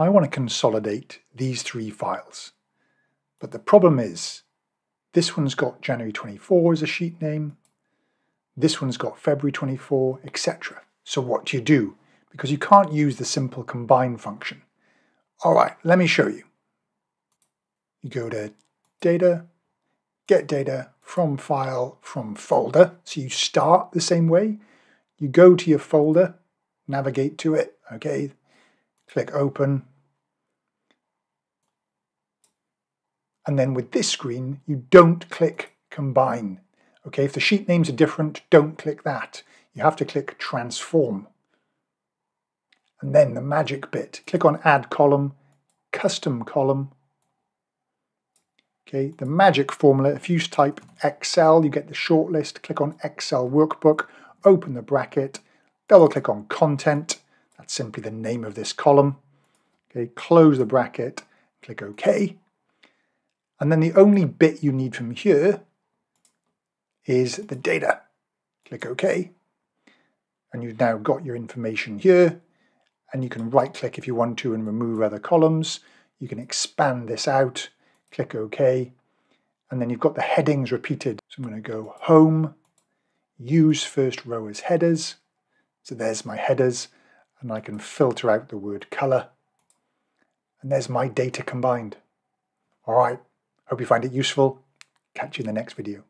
I want to consolidate these three files. But the problem is, this one's got January 24 as a sheet name, this one's got February 24, etc. So what do you do? Because you can't use the simple combine function. All right, let me show you. You go to Data, Get Data, From File, From Folder. So you start the same way. You go to your folder, navigate to it, okay, click Open, And then with this screen, you don't click combine. Okay, if the sheet names are different, don't click that. You have to click transform. And then the magic bit, click on add column, custom column. Okay, the magic formula, if you type Excel, you get the shortlist, click on Excel workbook, open the bracket, double click on content, that's simply the name of this column. Okay, close the bracket, click OK. And then the only bit you need from here is the data. Click OK. And you've now got your information here. And you can right click if you want to and remove other columns. You can expand this out, click OK. And then you've got the headings repeated. So I'm going to go home, use first row as headers. So there's my headers and I can filter out the word color. And there's my data combined. All right. Hope you find it useful. Catch you in the next video.